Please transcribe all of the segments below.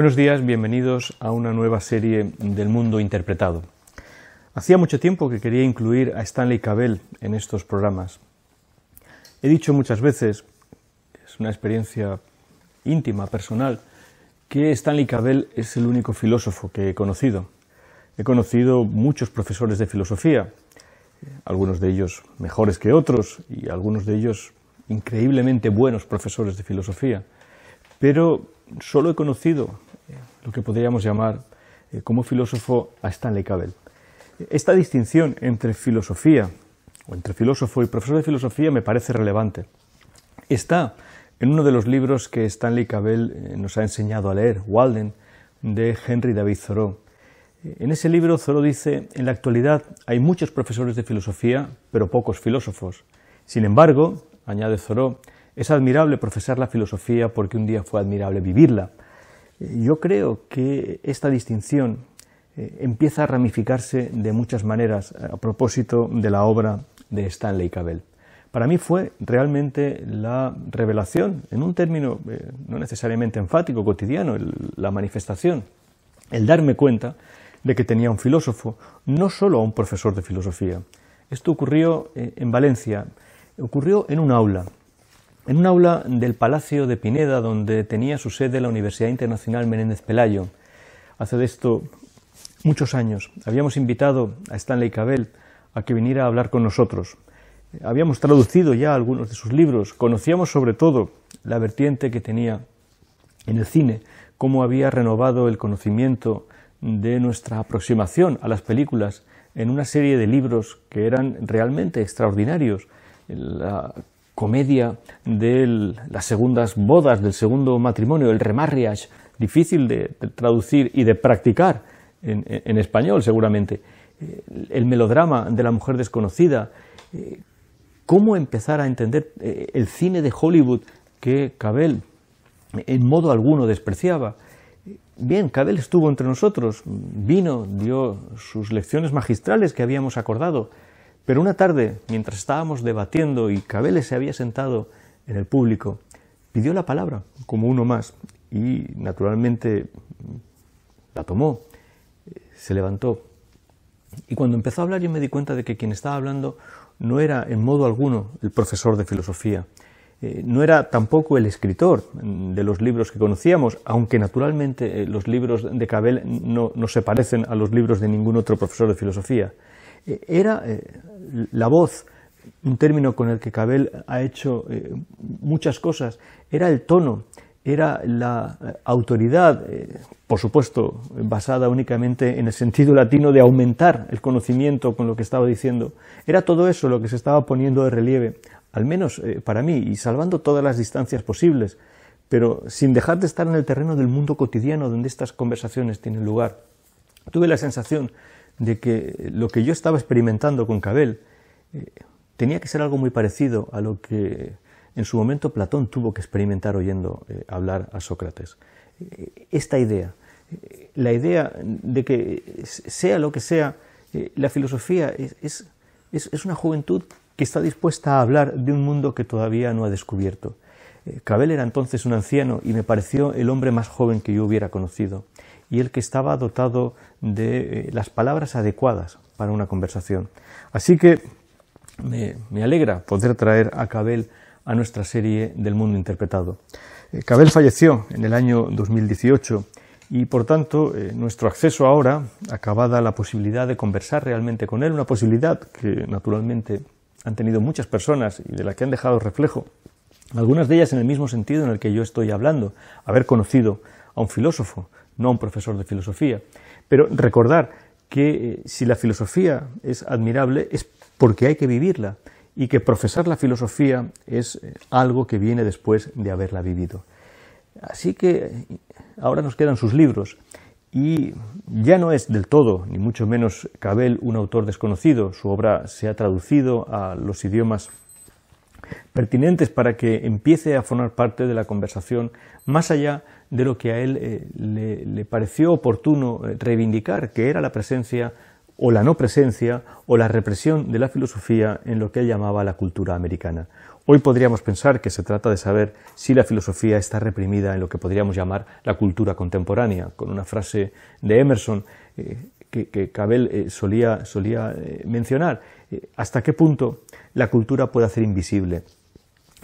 Buenos días, bienvenidos a una nueva serie del mundo interpretado. Hacía mucho tiempo que quería incluir a Stanley Cavell en estos programas. He dicho muchas veces, es una experiencia íntima, personal, que Stanley Cavell es el único filósofo que he conocido. He conocido muchos profesores de filosofía, algunos de ellos mejores que otros y algunos de ellos increíblemente buenos profesores de filosofía, pero solo he conocido lo que podríamos llamar eh, como filósofo a Stanley Cavell. Esta distinción entre filosofía o entre filósofo y profesor de filosofía me parece relevante. Está en uno de los libros que Stanley Cavell eh, nos ha enseñado a leer, Walden, de Henry David Thoreau. En ese libro Thoreau dice, en la actualidad hay muchos profesores de filosofía, pero pocos filósofos. Sin embargo, añade Thoreau, es admirable profesar la filosofía porque un día fue admirable vivirla. Yo creo que esta distinción eh, empieza a ramificarse de muchas maneras a propósito de la obra de Stanley Cavell. Para mí fue realmente la revelación, en un término eh, no necesariamente enfático, cotidiano, la manifestación, el darme cuenta de que tenía un filósofo, no solo un profesor de filosofía. Esto ocurrió eh, en Valencia, ocurrió en un aula, en un aula del Palacio de Pineda, donde tenía su sede la Universidad Internacional Menéndez Pelayo. Hace de esto muchos años habíamos invitado a Stanley Cavell a que viniera a hablar con nosotros. Habíamos traducido ya algunos de sus libros, conocíamos sobre todo la vertiente que tenía en el cine, cómo había renovado el conocimiento de nuestra aproximación a las películas en una serie de libros que eran realmente extraordinarios. Comedia de las segundas bodas, del segundo matrimonio, el remarriage, difícil de, traducir y de practicar en, español seguramente, eh, el melodrama de la mujer desconocida, eh, cómo empezar a entender eh, el cine de Hollywood que Cabell en modo alguno despreciaba. Bien, Cabell estuvo entre nosotros, vino, dio sus lecciones magistrales que habíamos acordado, pero una tarde, mientras estábamos debatiendo y Cabele se había sentado en el público, pidió la palabra como uno más y naturalmente la tomó, se levantó. Y cuando empezó a hablar yo me di cuenta de que quien estaba hablando no era en modo alguno el profesor de filosofía, eh, no era tampoco el escritor de los libros que conocíamos, aunque naturalmente eh, los libros de Cabel no, no se parecen a los libros de ningún otro profesor de filosofía. Eh, era eh, la voz, un término con el que Cabel ha hecho eh, muchas cosas, era el tono, era la autoridad, por supuesto, basada únicamente en el sentido latino de aumentar el conocimiento con lo que estaba diciendo. Era todo eso lo que se estaba poniendo de relieve, al menos para mí, y salvando todas las distancias posibles, pero sin dejar de estar en el terreno del mundo cotidiano donde estas conversaciones tienen lugar. Tuve la sensación de que lo que yo estaba experimentando con Cabel eh, tenía que ser algo muy parecido a lo que en su momento Platón tuvo que experimentar oyendo eh, hablar a Sócrates. Eh, esta idea, la idea de que sea lo que sea, la filosofía es, es, una juventud que está dispuesta a hablar de un mundo que todavía no ha descubierto. Cabel era entonces un anciano y me pareció el hombre más joven que yo hubiera conocido y el que estaba dotado de eh, las palabras adecuadas para una conversación. Así que me, alegra poder traer a Cabel a nuestra serie del mundo interpretado. Eh, Cabel falleció en el año 2018 y por tanto eh, nuestro acceso ahora, acabada la posibilidad de conversar realmente con él, una posibilidad que naturalmente han tenido muchas personas y de la que han dejado reflejo, algunas de ellas en el mismo sentido en el que yo estoy hablando, haber conocido a un filósofo, no un profesor de filosofía. Pero recordar que eh, si la filosofía es admirable es porque hay que vivirla y que profesar la filosofía es eh, algo que viene después de haberla vivido. Así que eh, ahora nos quedan sus libros y ya no es del todo, ni mucho menos Cabel, un autor desconocido. Su obra se ha traducido a los idiomas pertinentes para que empiece a formar parte de la conversación más allá de lo que a él eh, le, pareció oportuno eh, reivindicar, que era la presencia o la no presencia o la represión de la filosofía en lo que él llamaba la cultura americana. Hoy podríamos pensar que se trata de saber si la filosofía está reprimida en lo que podríamos llamar la cultura contemporánea, con una frase de Emerson eh, que, que, Cabel eh, solía, solía mencionar, hasta qué punto la cultura puede hacer invisible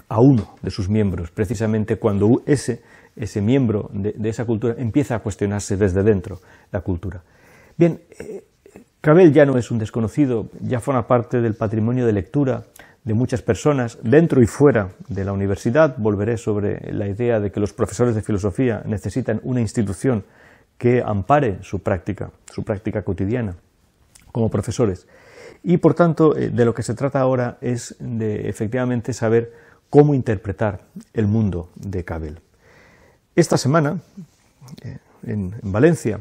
a uno de sus miembros, precisamente cuando ese, ese miembro de, esa cultura empieza a cuestionarse desde dentro la cultura. Bien, Cabel ya no es un desconocido, ya forma parte del patrimonio de lectura de muchas personas dentro y fuera de la universidad. Volveré sobre la idea de que los profesores de filosofía necesitan una institución que ampare su práctica, su práctica cotidiana como profesores. Y por tanto, eh, de lo que se trata ahora es de efectivamente saber cómo interpretar el mundo de Cabel. Esta semana, eh, en Valencia,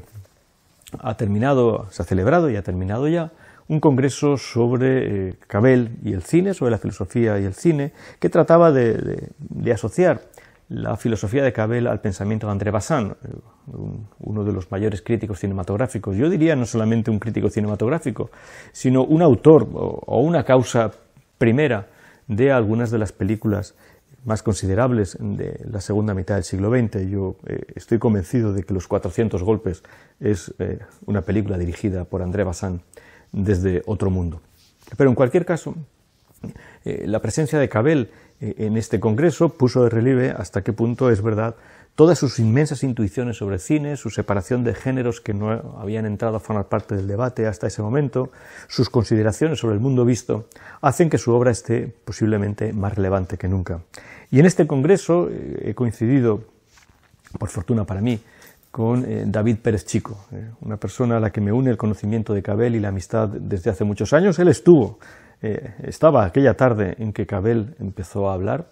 ha terminado, se ha celebrado y ha terminado ya un congreso sobre eh, Cabel y el cine, sobre la filosofía y el cine, que trataba de, asociar la filosofía de Cabel al pensamiento de André Bazin, eh, uno de los mayores críticos cinematográficos. Yo diría no solamente un crítico cinematográfico, sino un autor o, una causa primera de algunas de las películas más considerables de la segunda mitad del siglo XX. Yo eh, estoy convencido de que Los 400 golpes es una película dirigida por André Bazin desde otro mundo. Pero en cualquier caso, eh, la presencia de Cabel eh, en este congreso puso de relieve hasta qué punto es verdad todas sus inmensas intuiciones sobre cine, su separación de géneros que no habían entrado a formar parte del debate hasta ese momento, sus consideraciones sobre el mundo visto, hacen que su obra esté posiblemente más relevante que nunca. Y en este congreso eh, he coincidido, por fortuna para mí, con eh, David Pérez Chico, eh, una persona a la que me une el conocimiento de Cabel y la amistad desde hace muchos años. Él estuvo, eh, estaba aquella tarde en que Cabel empezó a hablar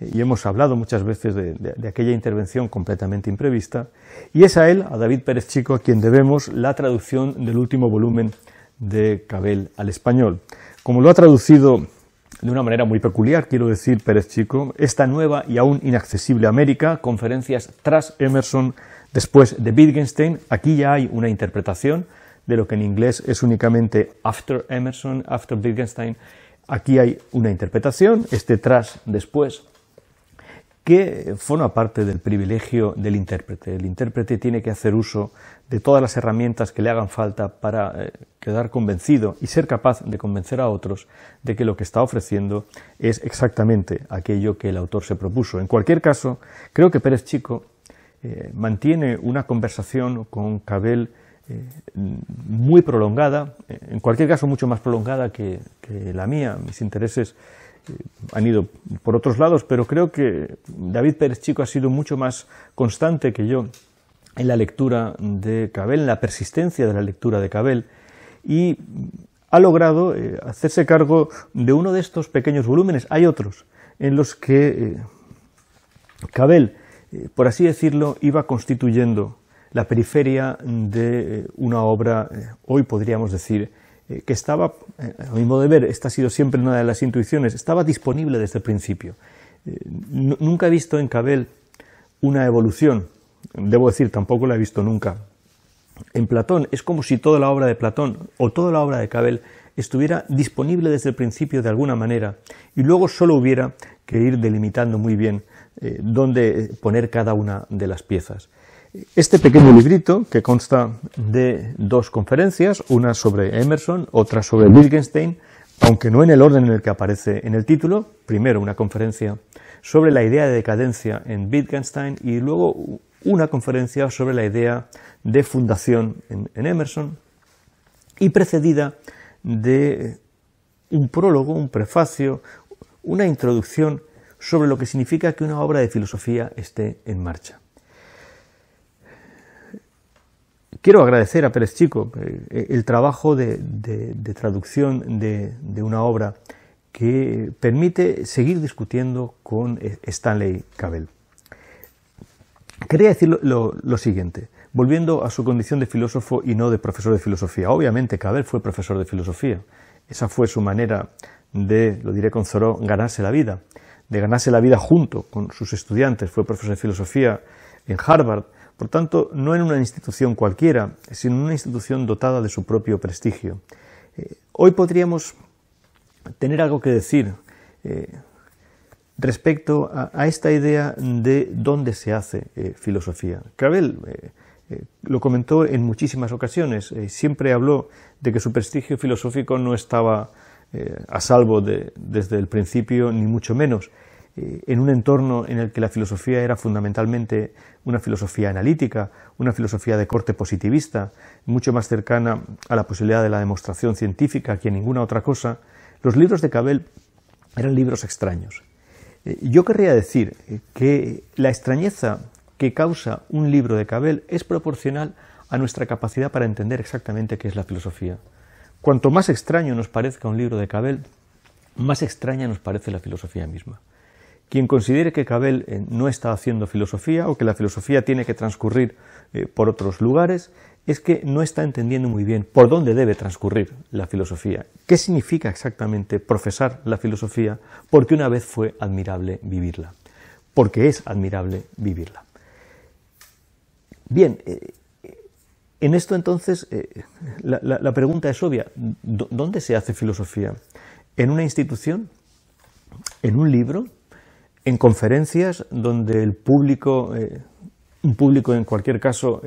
y hemos hablado muchas veces de, de, aquella intervención completamente imprevista. Y es a él, a David Pérez Chico, a quien debemos la traducción del último volumen de Cabel al español. Como lo ha traducido de una manera muy peculiar, quiero decir, Pérez Chico, esta nueva y aún inaccesible América, conferencias tras Emerson, Después de Wittgenstein, aquí ya hay una interpretación de lo que en inglés es únicamente after Emerson, after Wittgenstein. Aquí hay una interpretación, este tras, después, que forma parte del privilegio del intérprete. El intérprete tiene que hacer uso de todas las herramientas que le hagan falta para eh, quedar convencido y ser capaz de convencer a otros de que lo que está ofreciendo es exactamente aquello que el autor se propuso. En cualquier caso, creo que Pérez Chico eh, mantiene una conversación con Cabel eh, muy prolongada, eh, en cualquier caso mucho más prolongada que, la mía. Mis intereses han ido por otros lados, pero creo que David Pérez Chico ha sido mucho más constante que yo en la lectura de Cabel, en la persistencia de la lectura de Cabel, y ha logrado hacerse cargo de uno de estos pequeños volúmenes. Hay otros en los que Cabel eh, por así decirlo, iba constituyendo la periferia de eh, una obra, eh, hoy podríamos decir, que estaba, a mi modo de ver, esta ha sido siempre una de las intuiciones, estaba disponible desde el principio. Nunca he visto en Cabel una evolución, debo decir, tampoco la he visto nunca. En Platón es como si toda la obra de Platón o toda la obra de Cabel estuviera disponible desde el principio de alguna manera y luego solo hubiera que ir delimitando muy bien eh, dónde poner cada una de las piezas. Este pequeño librito, que consta de dos conferencias, una sobre Emerson, otra sobre Wittgenstein, aunque no en el orden en el que aparece en el título, primero una conferencia sobre la idea de decadencia en Wittgenstein y luego una conferencia sobre la idea de fundación en, Emerson, y precedida de un prólogo, un prefacio, una introducción sobre lo que significa que una obra de filosofía esté en marcha. Quiero agradecer a Pérez Chico eh, el trabajo de, traducción de, una obra que permite seguir discutiendo con Stanley Cavell. Quería decir lo, lo, siguiente, volviendo a su condición de filósofo y no de profesor de filosofía. Obviamente Cavell fue profesor de filosofía, esa fue su manera de, lo diré con Zoró, ganarse la vida de ganarse la vida junto con sus estudiantes, fue profesor de filosofía en Harvard, por tanto, no en una institución cualquiera, sino en una institución dotada de su propio prestigio. Eh, hoy podríamos tener algo que decir, eh, respecto a, esta idea de dónde se hace eh, filosofía. Eh, lo comentó en muchísimas ocasiones, siempre habló de que su prestigio filosófico no estaba a salvo desde el principio, ni mucho menos, en un entorno en el que la filosofía era fundamentalmente una filosofía analítica, una filosofía de corte positivista, mucho más cercana a la posibilidad de la demostración científica que a ninguna otra cosa, los libros de Cabel eran libros extraños. Eh, yo querría decir eh, que la extrañeza que causa un libro de Cabel es proporcional a nuestra capacidad para entender exactamente qué es la filosofía. Cuanto más extraño nos parezca un libro de Cabel, más extraña nos parece la filosofía misma. Quien considere que Cabel eh, no está haciendo filosofía o que la filosofía tiene que transcurrir por otros lugares, es que no está entendiendo muy bien por dónde debe transcurrir la filosofía, qué significa exactamente profesar la filosofía, porque una vez fue admirable vivirla, porque es admirable vivirla. Bien, eh, en esto entonces eh, la, pregunta es obvia, ¿dónde se hace filosofía? ¿En una institución? ¿En un libro? ¿En conferencias donde el público, eh, un público en cualquier caso,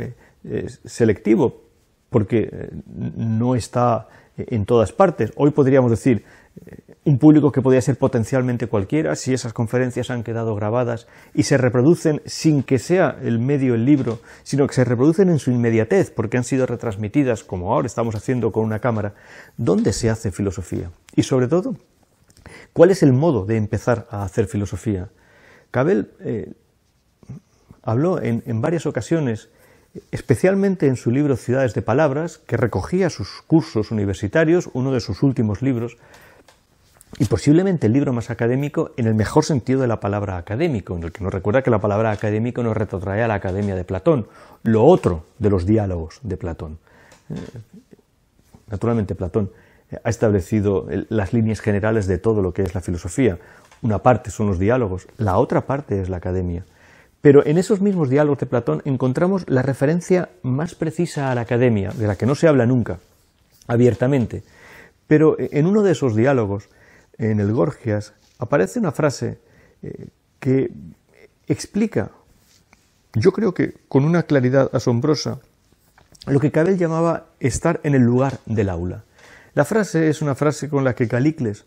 selectivo, porque eh, no está en todas partes. Hoy podríamos decir eh, un público que podría ser potencialmente cualquiera si esas conferencias han quedado grabadas y se reproducen sin que sea el medio el libro, sino que se reproducen en su inmediatez porque han sido retransmitidas, como ahora estamos haciendo con una cámara. ¿Dónde se hace filosofía? Y sobre todo, ¿cuál es el modo de empezar a hacer filosofía? Cabel eh, habló en, en varias ocasiones especialmente en su libro Ciudades de Palabras, que recogía sus cursos universitarios, uno de sus últimos libros, y posiblemente el libro más académico en el mejor sentido de la palabra académico, en el que nos recuerda que la palabra académico nos retrotrae a la Academia de Platón, lo otro de los diálogos de Platón. Eh, naturalmente, Platón ha establecido las líneas generales de todo lo que es la filosofía. Una parte son los diálogos, la otra parte es la academia. Pero en esos mismos diálogos de Platón encontramos la referencia más precisa a la academia, de la que no se habla nunca, abiertamente. Pero en uno de esos diálogos, en el Gorgias, aparece una frase eh, que explica, yo creo que con una claridad asombrosa, lo que Cabel llamaba estar en el lugar del aula. La frase es una frase con la que Calicles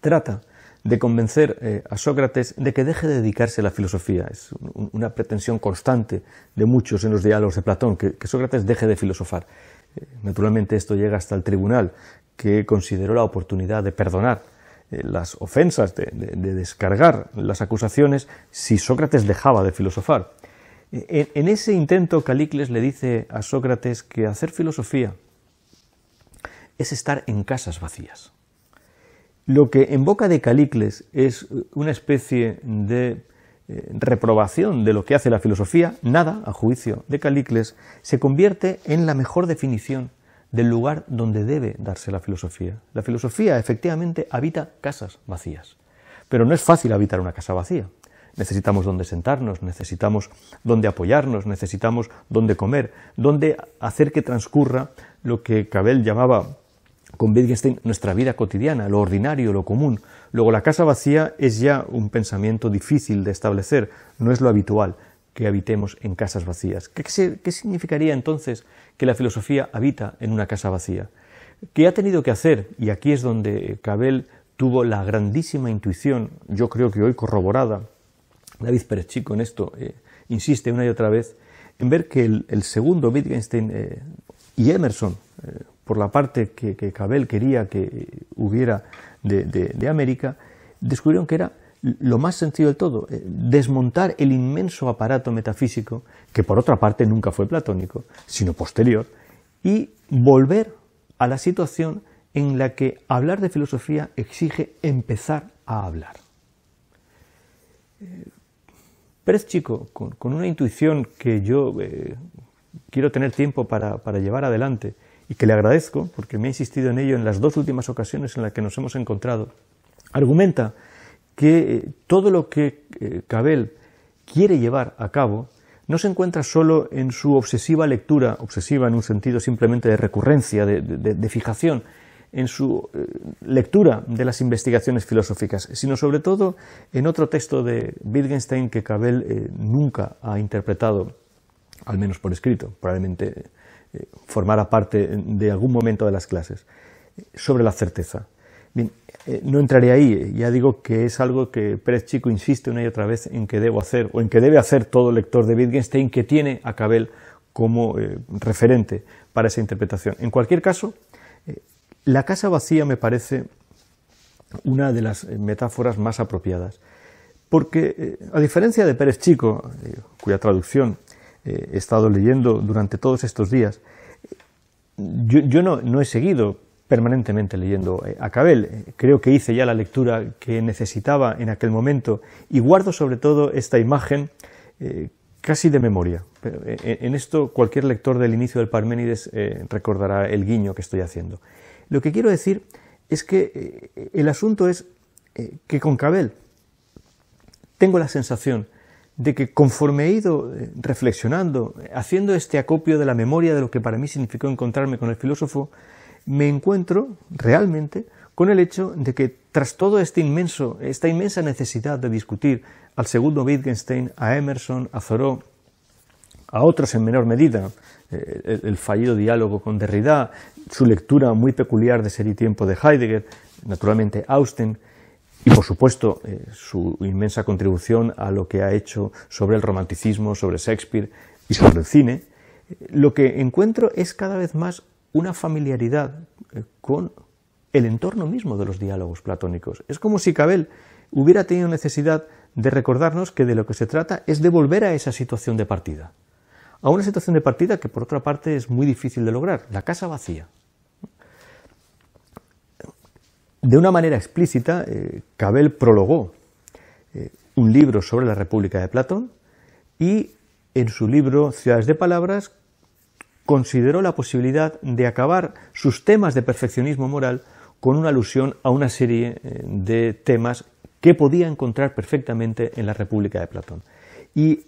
trata de convencer eh, a Sócrates de que deje de dedicarse a la filosofía. Es una pretensión constante de muchos en los diálogos de Platón, que, Sócrates deje de filosofar. Eh, naturalmente esto llega hasta el tribunal, que consideró la oportunidad de perdonar eh, las ofensas, de, descargar las acusaciones, si Sócrates dejaba de filosofar. en ese intento, Calicles le dice a Sócrates que hacer filosofía es estar en casas vacías. Lo que en boca de Calicles es una especie de eh, reprobación de lo que hace la filosofía, nada, a juicio de Calicles, se convierte en la mejor definición del lugar donde debe darse la filosofía. La filosofía efectivamente habita casas vacías, pero no es fácil habitar una casa vacía. Necesitamos donde sentarnos, necesitamos donde apoyarnos, necesitamos donde comer, donde hacer que transcurra lo que Cabel llamaba con Wittgenstein nuestra vida cotidiana, lo ordinario, lo común. Luego la casa vacía es ya un pensamiento difícil de establecer, no es lo habitual que habitemos en casas vacías. ¿Qué, qué significaría entonces que la filosofía habita en una casa vacía? ¿Qué ha tenido que hacer? Y aquí es donde Cabel tuvo la grandísima intuición, yo creo que hoy corroborada, David Pérez Chico en esto eh, insiste una y otra vez, en ver que el, segundo Wittgenstein eh, y Emerson, eh, por la parte que, Cabel quería que hubiera de, América, descubrieron que era lo más sencillo del todo, eh, desmontar el inmenso aparato metafísico, que por otra parte nunca fue platónico, sino posterior, y volver a la situación en la que hablar de filosofía exige empezar a hablar. Pérez Chico, con, una intuición que yo eh, quiero tener tiempo para llevar adelante, y que le agradezco porque me ha insistido en ello en las dos últimas ocasiones en las que nos hemos encontrado, argumenta que eh, todo lo que eh, Cabel quiere llevar a cabo no se encuentra solo en su obsesiva lectura, obsesiva en un sentido simplemente de recurrencia, de, fijación, en su eh, lectura de las investigaciones filosóficas, sino sobre todo en otro texto de Wittgenstein que Cabel eh, nunca ha interpretado, al menos por escrito, probablemente formara parte de algún momento de las clases, sobre la certeza. Bien, no entraré ahí, ya digo que es algo que Pérez Chico insiste una y otra vez en que debo hacer, o en que debe hacer todo lector de Wittgenstein que tiene a Cabel como referente para esa interpretación. En cualquier caso, la casa vacía me parece una de las eh, metáforas más apropiadas, porque eh, a diferencia de Pérez Chico, eh, cuya traducción he estado leyendo durante todos estos días, yo, no, he seguido permanentemente leyendo a Cabel. Creo que hice ya la lectura que necesitaba en aquel momento y guardo sobre todo esta imagen casi de memoria. en esto cualquier lector del inicio del Parménides recordará el guiño que estoy haciendo. Lo que quiero decir es que eh, el asunto es eh, que con Cabel tengo la sensación de que conforme he ido eh, reflexionando, haciendo este acopio de la memoria de lo que para mí significó encontrarme con el filósofo, me encuentro realmente con el hecho de que tras todo este inmenso, esta inmensa necesidad de discutir al segundo Wittgenstein, a Emerson, a Thoreau, a otros en menor medida, el, fallido diálogo con Derrida, su lectura muy peculiar de Ser y Tiempo de Heidegger, naturalmente Austen, y por supuesto eh, su inmensa contribución a lo que ha hecho sobre el romanticismo, sobre Shakespeare y sobre el cine, lo que encuentro es cada vez más una familiaridad eh, con el entorno mismo de los diálogos platónicos. Es como si Cabel hubiera tenido necesidad de recordarnos que de lo que se trata es de volver a esa situación de partida a una situación de partida que por otra parte es muy difícil de lograr, la casa vacía. De una manera explícita, eh, Cabel prologó eh, un libro sobre la República de Platón y en su libro Ciudades de Palabras consideró la posibilidad de acabar sus temas de perfeccionismo moral con una alusión a una serie eh, de temas que podía encontrar perfectamente en la República de Platón. Y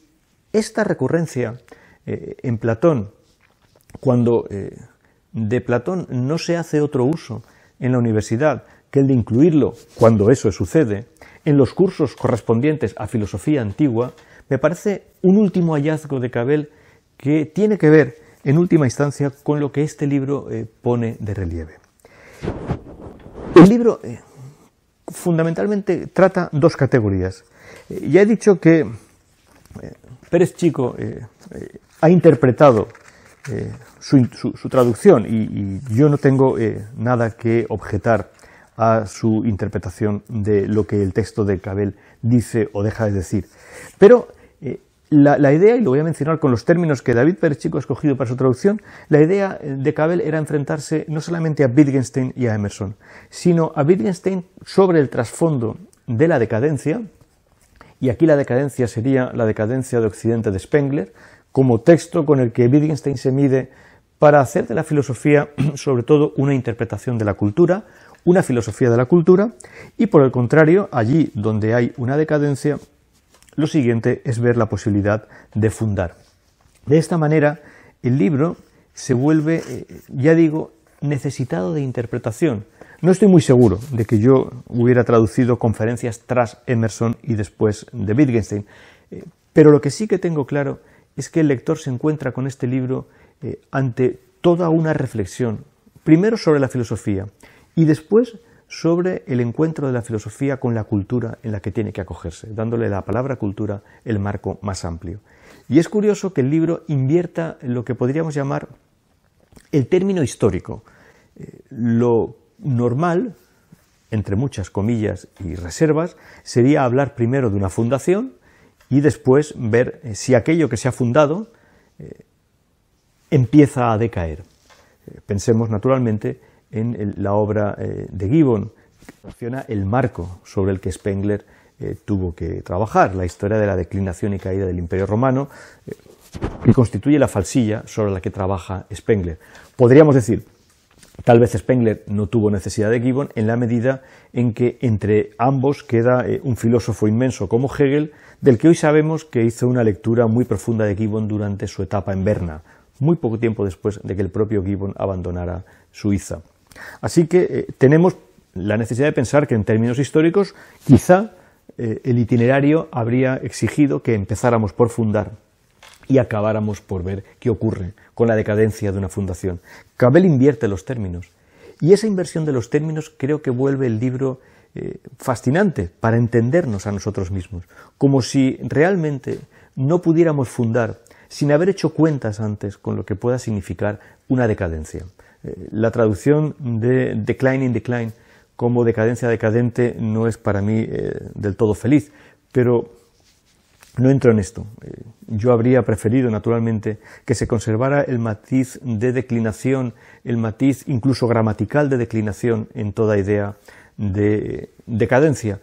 esta recurrencia eh, en Platón, cuando de Platón no se hace otro uso en la universidad que el de incluirlo, cuando eso sucede, en los cursos correspondientes a filosofía antigua, me parece un último hallazgo de Cabel que tiene que ver, en última instancia, con lo que este libro eh, pone de relieve. El libro fundamentalmente trata dos categorías. ya he dicho que Pérez Chico ha interpretado eh, su, traducción y, yo no tengo eh, nada que objetar a su interpretación de lo que el texto de Cabel dice o deja de decir. Pero eh, la, idea, y lo voy a mencionar con los términos que David Pérez Chico ha escogido para su traducción, la idea de Cabel era enfrentarse no solamente a Wittgenstein y a Emerson, sino a Wittgenstein sobre el trasfondo de la decadencia, y aquí la decadencia sería la decadencia de Occidente de Spengler, como texto con el que Wittgenstein se mide para hacer de la filosofía sobre todo una interpretación de la cultura, una filosofía de la cultura, y por el contrario, allí donde hay una decadencia, lo siguiente es ver la posibilidad de fundar. De esta manera, el libro se vuelve, eh, ya digo, necesitado de interpretación. No estoy muy seguro de que yo hubiera traducido conferencias tras Emerson y después de Wittgenstein, eh, pero lo que sí que tengo claro es que el lector se encuentra con este libro eh, ante toda una reflexión, primero sobre la filosofía y después sobre el encuentro de la filosofía con la cultura en la que tiene que acogerse, dándole la palabra cultura el marco más amplio. Y es curioso que el libro invierta lo que podríamos llamar el término histórico. Eh, lo normal, entre muchas comillas y reservas, sería hablar primero de una fundación, y después ver eh, si aquello que se ha fundado eh, empieza a decaer. Pensemos naturalmente en la obra de Gibbon, que menciona el marco sobre el que Spengler tuvo que trabajar, la historia de la declinación y caída del Imperio Romano, que constituye la falsilla sobre la que trabaja Spengler. Podríamos decir, Tal vez Spengler no tuvo necesidad de Gibbon en la medida en que entre ambos queda un filósofo inmenso como Hegel, del que hoy sabemos que hizo una lectura muy profunda de Gibbon durante su etapa en Berna, muy poco tiempo después de que el propio Gibbon abandonara Suiza. Así que eh, tenemos la necesidad de pensar que en términos históricos quizá eh, el itinerario habría exigido que empezáramos por fundar y acabáramos por ver qué ocurre con la decadencia de una fundación. Cabel invierte los términos y esa inversión de los términos creo que vuelve el libro eh, fascinante para entendernos a nosotros mismos, como si realmente no pudiéramos fundar sin haber hecho cuentas antes con lo que pueda significar una decadencia. Eh, la traducción de declining decline como decadencia decadente no es para mí eh, del todo feliz, pero no entro en esto. Eh, yo habría preferido, naturalmente, que se conservara el matiz de declinación, el matiz incluso gramatical de declinación en toda idea de decadencia.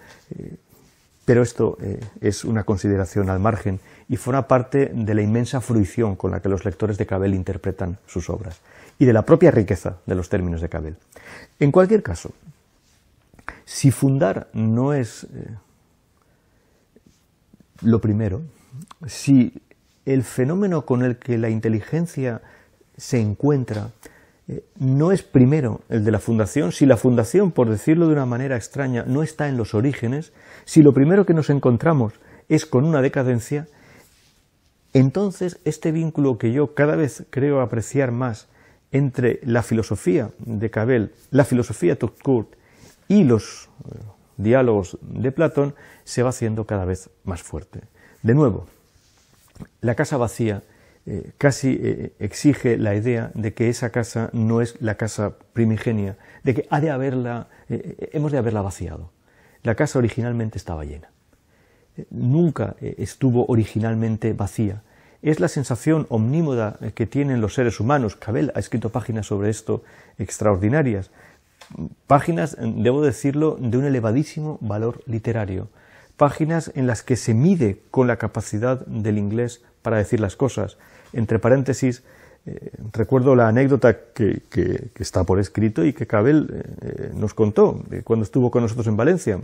Pero esto es una consideración al margen y forma parte de la inmensa fruición con la que los lectores de Cabel interpretan sus obras y de la propia riqueza de los términos de Cabel. En cualquier caso, si fundar no es eh, lo primero, si el fenómeno con el que la inteligencia se encuentra eh, no es primero el de la fundación, si la fundación, por decirlo de una manera extraña, no está en los orígenes, si lo primero que nos encontramos es con una decadencia, entonces este vínculo que yo cada vez creo apreciar más entre la filosofía de Cabel, la filosofía de y los eh, diálogos de Platón se va haciendo cada vez más fuerte. De nuevo, la casa vacía eh, casi eh, exige la idea de que esa casa no es la casa primigenia, de que ha de haberla, hemos de haberla vaciado. La casa originalmente estaba llena. Nunca estuvo originalmente vacía es la sensación omnímoda que tienen los seres humanos. Cabel ha escrito páginas sobre esto extraordinarias. Páginas, debo decirlo, de un elevadísimo valor literario. Páginas en las que se mide con la capacidad del inglés para decir las cosas. Entre paréntesis, eh, recuerdo la anécdota que, está por escrito y que Cabel eh, nos contó cuando estuvo con nosotros en Valencia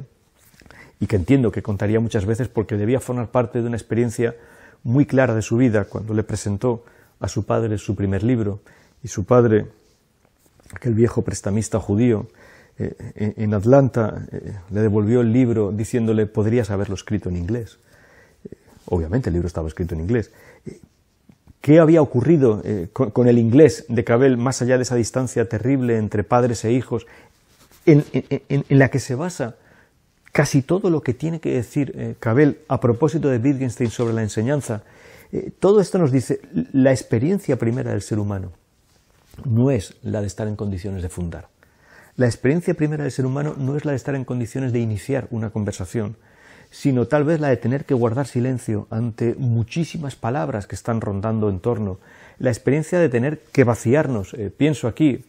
y que entiendo que contaría muchas veces porque debía formar parte de una experiencia muy clara de su vida cuando le presentó a su padre su primer libro y su padre, aquel viejo prestamista judío, eh, en Atlanta eh, le devolvió el libro diciéndole podrías haberlo escrito en inglés. Eh, obviamente el libro estaba escrito en inglés. ¿Qué había ocurrido con, el inglés de Cabel más allá de esa distancia terrible entre padres e hijos en la que se basa casi todo lo que tiene que decir eh, Cabel a propósito de Wittgenstein sobre la enseñanza, eh, todo esto nos dice la experiencia primera del ser humano no es la de estar en condiciones de fundar. La experiencia primera del ser humano no es la de estar en condiciones de iniciar una conversación, sino tal vez la de tener que guardar silencio ante muchísimas palabras que están rondando en torno, la experiencia de tener que vaciarnos. Eh, pienso aquí,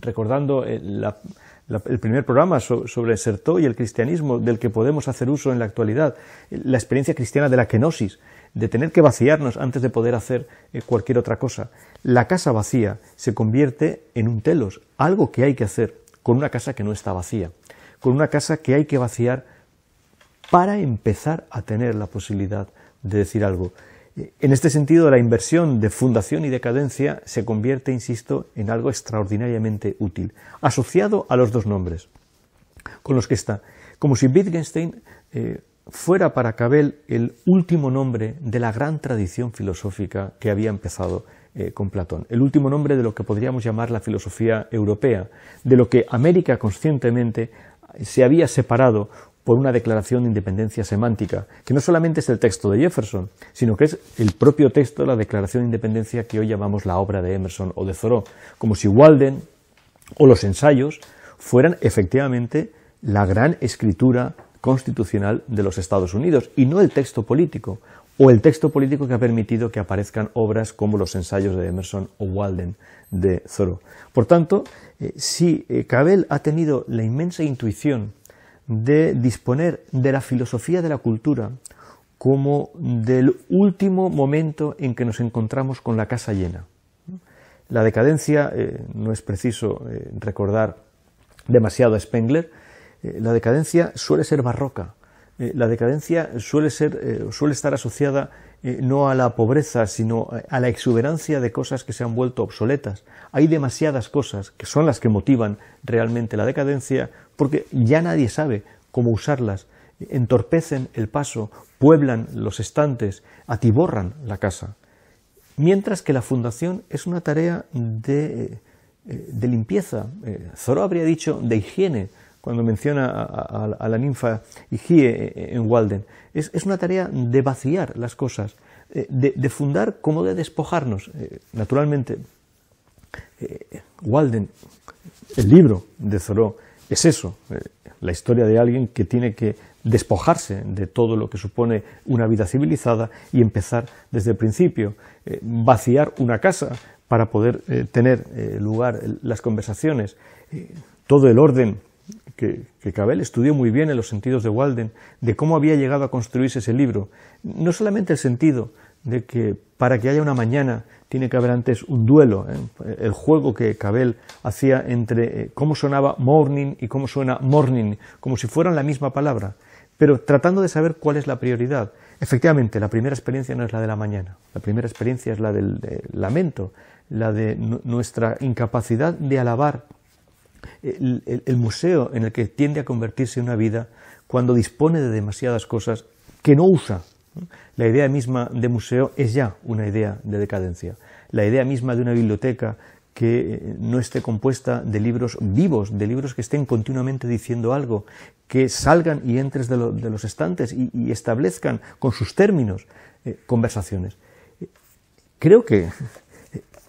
recordando la, el primer programa sobre Sertó y el cristianismo del que podemos hacer uso en la actualidad, la experiencia cristiana de la kenosis, de tener que vaciarnos antes de poder hacer eh, cualquier otra cosa. La casa vacía se convierte en un telos, algo que hay que hacer con una casa que no está vacía, con una casa que hay que vaciar para empezar a tener la posibilidad de decir algo. En este sentido, la inversión de fundación y decadencia se convierte, insisto, en algo extraordinariamente útil, asociado a los dos nombres con los que está, como si Wittgenstein eh, fuera para Cabel el último nombre de la gran tradición filosófica que había empezado eh, con Platón, el último nombre de lo que podríamos llamar la filosofía europea, de lo que América conscientemente se había separado por una declaración de independencia semántica, que no solamente es el texto de Jefferson, sino que es el propio texto de la declaración de independencia que hoy llamamos la obra de Emerson o de Thoreau, como si Walden o los ensayos fueran efectivamente la gran escritura constitucional de los Estados Unidos y no el texto político o el texto político que ha permitido que aparezcan obras como los ensayos de Emerson o Walden de Thoreau. Por tanto, eh, si eh, Cabell ha tenido la inmensa intuición de disponer de la filosofía de la cultura como del último momento en que nos encontramos con la casa llena. La decadencia, eh, no es preciso eh, recordar demasiado a Spengler, eh, la decadencia suele ser barroca, la decadencia suele, ser, suele estar asociada eh, no a la pobreza, sino a la exuberancia de cosas que se han vuelto obsoletas. Hay demasiadas cosas que son las que motivan realmente la decadencia porque ya nadie sabe cómo usarlas, entorpecen el paso, pueblan los estantes, atiborran la casa. Mientras que la fundación es una tarea de, eh, limpieza. Zoro habría dicho de higiene, cuando menciona a, la ninfa Higie en Walden. Es, una tarea de vaciar las cosas, eh, de, fundar como de despojarnos. Eh, naturalmente, eh, Walden, el libro de Thoreau, es eso, la historia de alguien que tiene que despojarse de todo lo que supone una vida civilizada y empezar desde el principio, vaciar una casa para poder tener lugar las conversaciones, todo el orden que, que, Cabell estudió muy bien en los sentidos de Walden, de cómo había llegado a construirse ese libro. No solamente el sentido de que para que haya una mañana tiene que haber antes un duelo, ¿eh? el juego que Cabell hacía entre eh, cómo sonaba morning y cómo suena morning, como si fueran la misma palabra, pero tratando de saber cuál es la prioridad. Efectivamente, la primera experiencia no es la de la mañana, la primera experiencia es la del lamento, la de nuestra incapacidad de alabar el, museo en el que tiende a convertirse una vida cuando dispone de demasiadas cosas que no usa. La idea misma de museo es ya una idea de decadencia. La idea misma de una biblioteca que eh, no esté compuesta de libros vivos, de libros que estén continuamente diciendo algo, que salgan y entres de, los estantes y, establezcan con sus términos eh, conversaciones. Creo que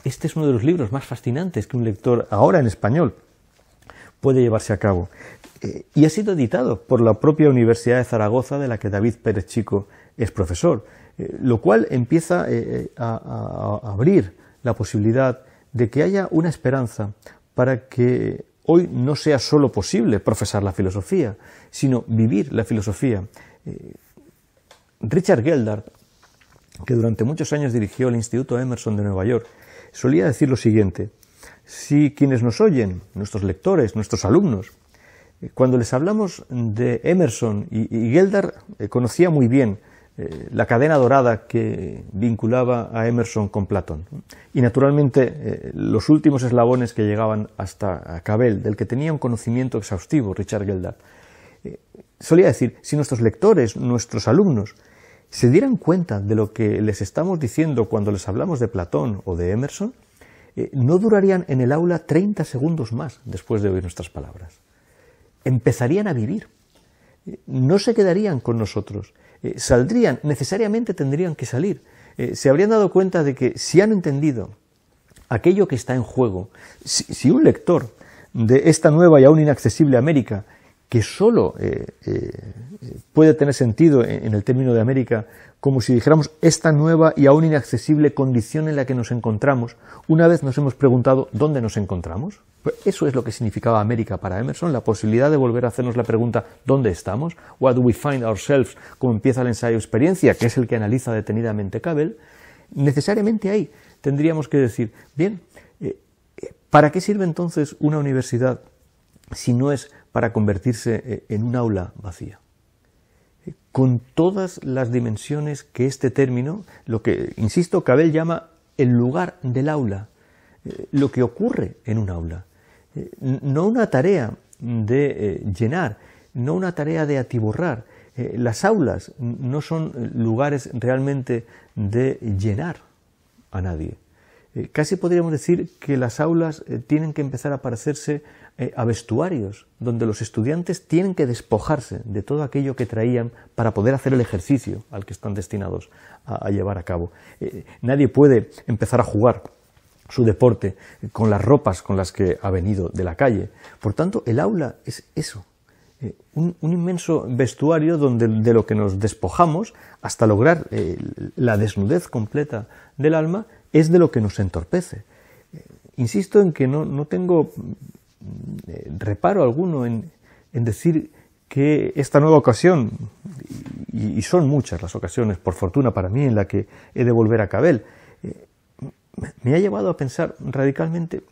este es uno de los libros más fascinantes que un lector ahora en español puede llevarse a cabo. Eh, y ha sido editado por la propia Universidad de Zaragoza, de la que David Pérez Chico es profesor, eh, lo cual empieza eh, a, abrir la posibilidad de que haya una esperanza para que hoy no sea solo posible profesar la filosofía, sino vivir la filosofía. Richard Geldard, que durante muchos años dirigió el Instituto Emerson de Nueva York, solía decir lo siguiente, si quienes nos oyen, nuestros lectores, nuestros alumnos, eh, cuando les hablamos de Emerson y, Geldar eh, conocía muy bien eh, la cadena dorada que vinculaba a Emerson con Platón. Y naturalmente los últimos eslabones que llegaban hasta Cabell, del que tenía un conocimiento exhaustivo Richard Geldar. solía decir, si nuestros lectores, nuestros alumnos, se dieran cuenta de lo que les estamos diciendo cuando les hablamos de Platón o de Emerson, eh, no durarían en el aula 30 segundos más después de oír nuestras palabras. Empezarían a vivir. Eh, no se quedarían con nosotros. Eh, saldrían, necesariamente tendrían que salir. se habrían dado cuenta de que si han entendido aquello que está en juego, si, un lector de esta nueva y aún inaccesible América, que solo puede tener sentido en el término de América como si dijéramos esta nueva y aún inaccesible condición en la que nos encontramos, una vez nos hemos preguntado dónde nos encontramos. Pues eso es lo que significaba América para Emerson, la posibilidad de volver a hacernos la pregunta ¿dónde estamos? What do we find ourselves? Como empieza el ensayo experiencia, que es el que analiza detenidamente Cabell, necesariamente ahí tendríamos que decir, bien, eh, ¿para qué sirve entonces una universidad si no es para convertirse eh, en un aula vacía? con todas las dimensiones que este término, lo que, insisto, Cabell llama el lugar del aula, eh, lo que ocurre en un aula. Eh, no una tarea de eh, llenar, no una tarea de atiborrar. las aulas no son lugares realmente de llenar a nadie. Casi podríamos decir que las aulas tienen que empezar a parecerse eh, a vestuarios, donde los estudiantes tienen que despojarse de todo aquello que traían para poder hacer el ejercicio al que están destinados a, llevar a cabo. Eh, nadie puede empezar a jugar su deporte con las ropas con las que ha venido de la calle. Por tanto, el aula es eso, eh, un, inmenso vestuario donde de lo que nos despojamos hasta lograr la desnudez completa del alma es de lo que nos entorpece. insisto en que no, no tengo eh, reparo alguno en, decir que esta nueva ocasión, y, son muchas las ocasiones, por fortuna para mí, en la que he de volver a Cabel, eh, me ha llevado a pensar radicalmente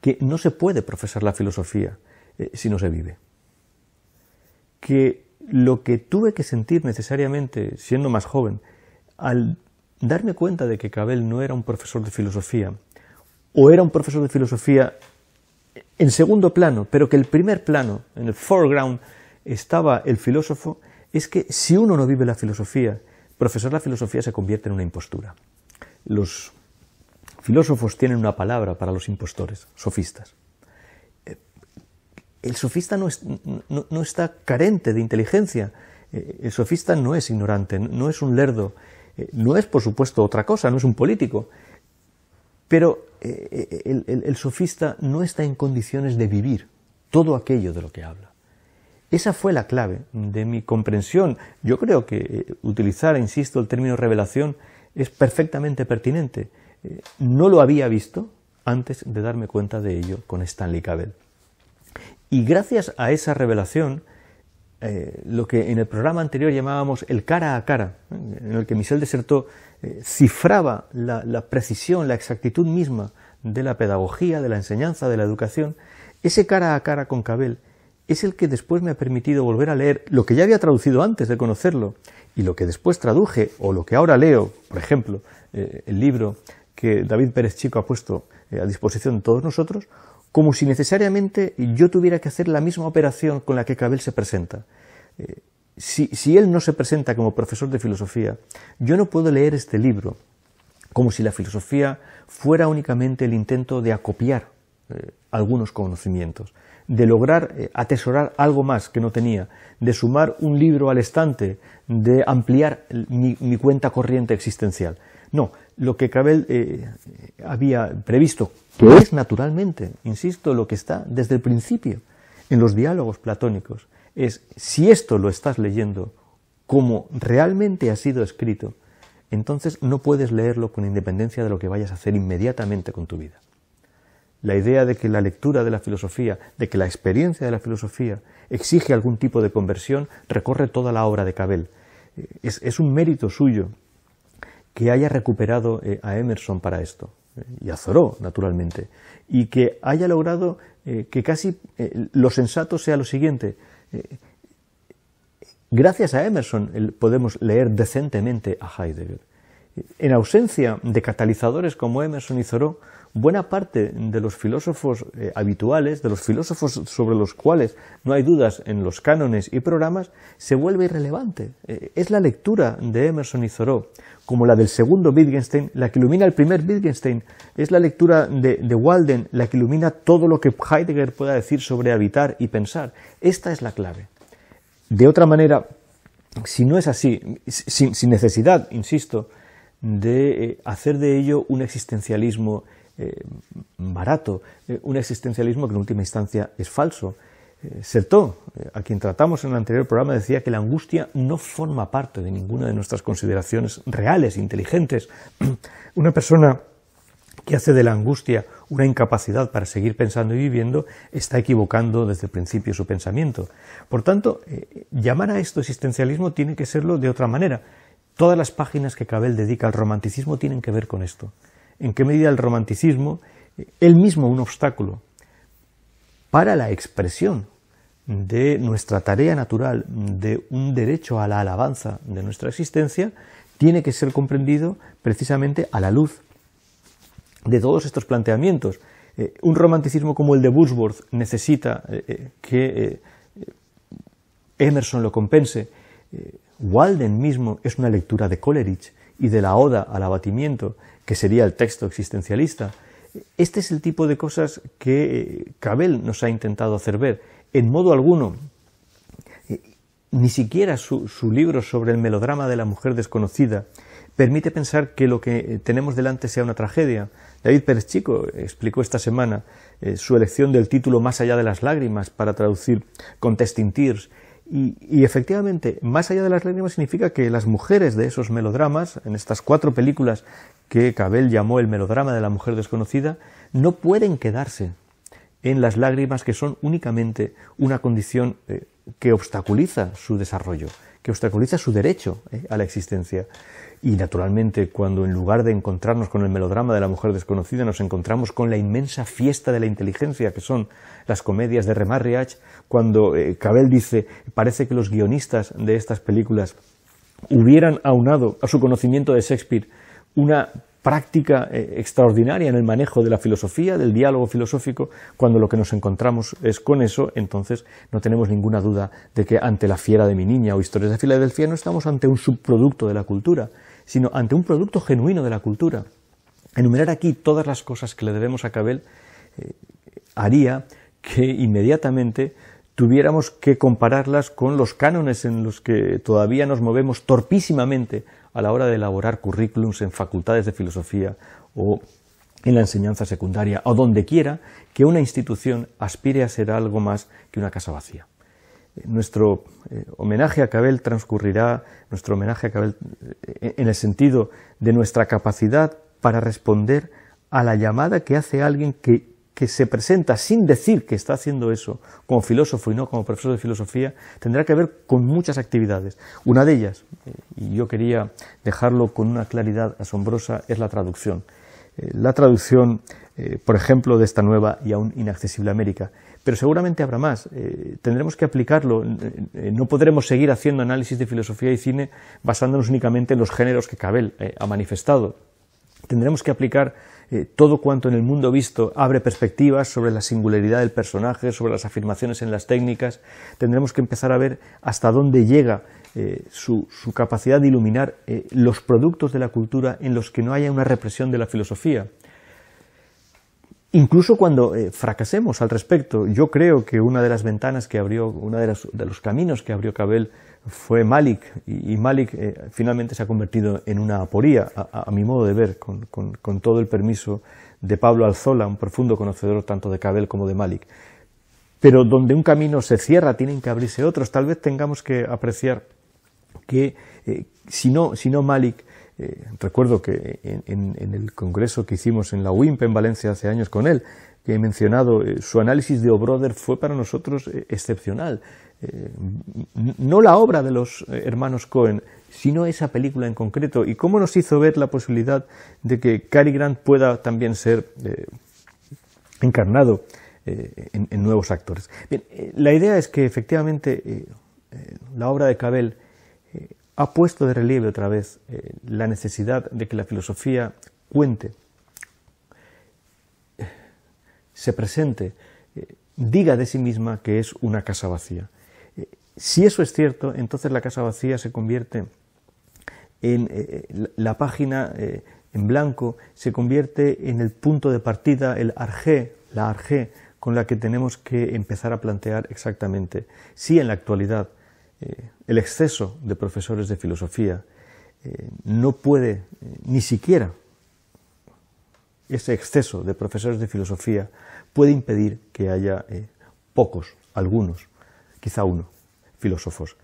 que no se puede profesar la filosofía eh, si no se vive. Que lo que tuve que sentir necesariamente siendo más joven, al darme cuenta de que Cabel no era un profesor de filosofía, o era un profesor de filosofía en segundo plano, pero que el primer plano, en el foreground, estaba el filósofo, es que si uno no vive la filosofía, profesar la filosofía se convierte en una impostura. Los filósofos tienen una palabra para los impostores, sofistas. Eh, el sofista no, está carente de inteligencia, eh, el sofista no es ignorante, no es un lerdo, no es por supuesto otra cosa, no es un político, pero el sofista no está en condiciones de vivir todo aquello de lo que habla. Esa fue la clave de mi comprensión. Yo creo que eh, utilizar, insisto, el término revelación es perfectamente pertinente. Eh, no lo había visto antes de darme cuenta de ello con Stanley Cavell. Y gracias a esa revelación, eh, lo que en el programa anterior llamábamos el cara a cara, en el que Michel Desertot cifraba la, precisión, la exactitud misma de la pedagogía, de la enseñanza, de la educación, ese cara a cara con Cabel es el que después me ha permitido volver a leer lo que ya había traducido antes de conocerlo y lo que después traduje o lo que ahora leo, por ejemplo, eh, el libro que David Pérez Chico ha puesto eh, a disposición de todos nosotros, como si necesariamente yo tuviera que hacer la misma operación con la que Cabel se presenta. Eh, si, si él no se presenta como profesor de filosofía, yo no puedo leer este libro como si la filosofía fuera únicamente el intento de acopiar algunos conocimientos de lograr eh, atesorar algo más que no tenía, de sumar un libro al estante, de ampliar mi, cuenta corriente existencial. No, lo que Cabel eh, había previsto, que es naturalmente, insisto, lo que está desde el principio en los diálogos platónicos, es si esto lo estás leyendo como realmente ha sido escrito, entonces no puedes leerlo con independencia de lo que vayas a hacer inmediatamente con tu vida. La idea de que la lectura de la filosofía, de que la experiencia de la filosofía exige algún tipo de conversión, recorre toda la obra de Cabel. Eh, es, un mérito suyo que haya recuperado eh, a Emerson para esto, eh, y a Thoreau, naturalmente, y que haya logrado que casi lo sensato sea lo siguiente. gracias a Emerson podemos leer decentemente a Heidegger. En ausencia de catalizadores como Emerson y Thoreau, buena parte de los filósofos eh, habituales, de los filósofos sobre los cuales no hay dudas en los cánones y programas, se vuelve irrelevante. Eh, es la lectura de Emerson y Thoreau, como la del segundo Wittgenstein, la que ilumina el primer Wittgenstein. Es la lectura de, Walden la que ilumina todo lo que Heidegger pueda decir sobre habitar y pensar. Esta es la clave. De otra manera, si no es así, sin, necesidad, insisto, de eh, hacer de ello un existencialismo eh, barato, eh, un existencialismo que en última instancia es falso. Eh, a quien tratamos en el anterior programa, decía que la angustia no forma parte de ninguna de nuestras consideraciones reales, inteligentes. Una persona que hace de la angustia una incapacidad para seguir pensando y viviendo, está equivocando desde el principio su pensamiento. Por tanto, llamar a esto existencialismo tiene que serlo de otra manera. Todas las páginas que Cabel dedica al romanticismo tienen que ver con esto en qué medida el romanticismo, él mismo un obstáculo para la expresión de nuestra tarea natural, de un derecho a la alabanza de nuestra existencia, tiene que ser comprendido precisamente a la luz de todos estos planteamientos. Eh, un romanticismo como el de Wordsworth necesita eh, eh, que Emerson lo compense. Walden mismo es una lectura de Coleridge y de la Oda al abatimiento que sería el texto existencialista. Este es el tipo de cosas que Cabel eh, nos ha intentado hacer ver. En modo alguno, eh, ni siquiera su, libro sobre el melodrama de la mujer desconocida permite pensar que lo que eh, tenemos delante sea una tragedia. David Pérez Chico explicó esta semana su elección del título Más allá de las lágrimas para traducir Contesting Tears y, efectivamente, más allá de las lágrimas significa que las mujeres de esos melodramas, en estas cuatro películas que Cabel llamó el melodrama de la mujer desconocida, no pueden quedarse en las lágrimas que son únicamente una condición eh, que obstaculiza su desarrollo, que obstaculiza su derecho eh, a la existencia. Y naturalmente, cuando en lugar de encontrarnos con el melodrama de la mujer desconocida, nos encontramos con la inmensa fiesta de la inteligencia que son las comedias de Remarriage, cuando eh, Cabel dice, parece que los guionistas de estas películas hubieran aunado a su conocimiento de Shakespeare una práctica eh, extraordinaria en el manejo de la filosofía, del diálogo filosófico, cuando lo que nos encontramos es con eso, entonces no tenemos ninguna duda de que ante la fiera de mi niña o historias de Filadelfia no estamos ante un subproducto de la cultura, sino ante un producto genuino de la cultura. Enumerar aquí todas las cosas que le debemos a Cabel eh, haría que inmediatamente tuviéramos que compararlas con los cánones en los que todavía nos movemos torpísimamente a la hora de elaborar currículums en facultades de filosofía o en la enseñanza secundaria o donde quiera que una institución aspire a ser algo más que una casa vacía. Eh, nuestro eh, homenaje a Cabel transcurrirá, nuestro homenaje a Cabel eh, en el sentido de nuestra capacidad para responder a la llamada que hace alguien que que se presenta sin decir que está haciendo eso como filósofo y no como profesor de filosofía, tendrá que ver con muchas actividades. Una de ellas, eh, y yo quería dejarlo con una claridad asombrosa, es la traducción. Eh, la traducción, eh, por ejemplo, de esta nueva y aún inaccesible América. Pero seguramente habrá más. tendremos que aplicarlo. no podremos seguir haciendo análisis de filosofía y cine basándonos únicamente en los géneros que Cabel ha manifestado. Tendremos que aplicar eh, todo cuanto en el mundo visto abre perspectivas sobre la singularidad del personaje, sobre las afirmaciones en las técnicas. Tendremos que empezar a ver hasta dónde llega eh, su, capacidad de iluminar eh, los productos de la cultura en los que no haya una represión de la filosofía. Incluso cuando fracasemos al respecto, yo creo que una de las ventanas que abrió, uno de los caminos que abrió Cabel fue Malik, y, Malik eh, finalmente se ha convertido en una aporía, a, mi modo de ver, con, todo el permiso de Pablo Alzola, un profundo conocedor tanto de Cabel como de Malik. Pero donde un camino se cierra, tienen que abrirse otros. Tal vez tengamos que apreciar que, eh, si, no, si no Malik, eh, recuerdo que en, el congreso que hicimos en la UIMP en Valencia hace años con él, que he mencionado, su análisis de O'Brother fue para nosotros excepcional. Eh, no la obra de los eh, hermanos Cohen, sino esa película en concreto, y cómo nos hizo ver la posibilidad de que Cary Grant pueda también ser eh, encarnado en, nuevos actores. Bien, la idea es que efectivamente la obra de Cabel ha puesto de relieve otra vez la necesidad de que la filosofía cuente, se presente, diga de sí misma que es una casa vacía. Si eso es cierto, entonces la casa vacía se convierte en eh, eh, la página eh, en blanco, se convierte en el punto de partida, el arjé, la arjé con la que tenemos que empezar a plantear exactamente si en la actualidad el exceso de profesores de filosofía no puede ni siquiera ese exceso de profesores de filosofía puede impedir que haya pocos, algunos, quizá uno, filósofos.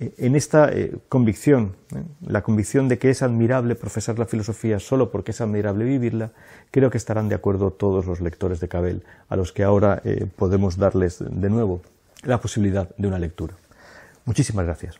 Eh, en esta eh, convicción, eh, la convicción de que es admirable profesar la filosofía solo porque es admirable vivirla, creo que estarán de acuerdo todos los lectores de Cabel, a los que ahora podemos darles de nuevo la posibilidad de una lectura. Muchísimas gracias.